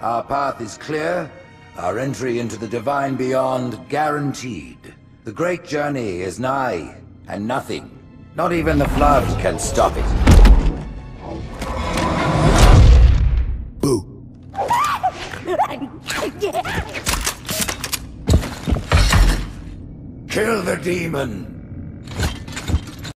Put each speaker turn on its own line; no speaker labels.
Our path is clear, our entry into the divine beyond guaranteed. The great journey is nigh, and nothing, not even the flood, can stop it.
Boo.
Kill the demon!